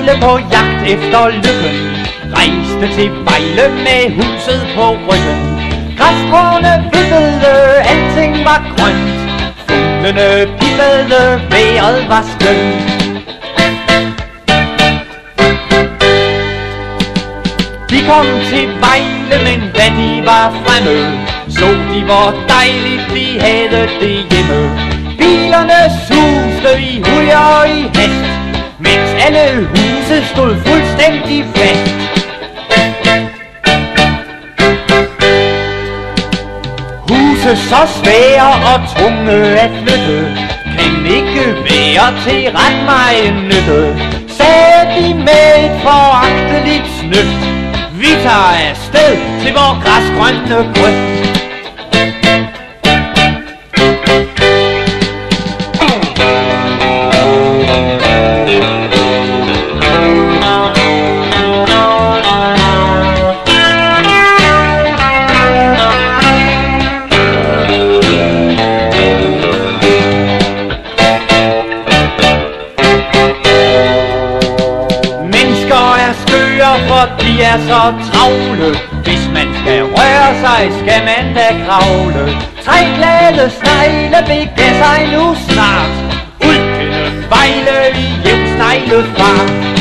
alle på jagt efter lykken Rejste til Vejle med huset på ryggen. Græsstråene flyttede, alting var grønt. Fuglene pippede, vejret var skønt. De kom til Vejle, men da de var fremme Så de hvor dejligt de havde det hjemme. Bilerne suste i hul alle huse stod fuldstændig fast. Huse så svære og tunge at flytte Kan ikke være til ret meget nytte Sagde de med et foragteligt snyft Vi tager afsted til vores græsgrønne grøft er skøre, for de er så travle. Hvis man skal røre sig, skal man da kravle. Tre glade snegle begav sig nu snart. Ud til vejle i jævn sneglefart.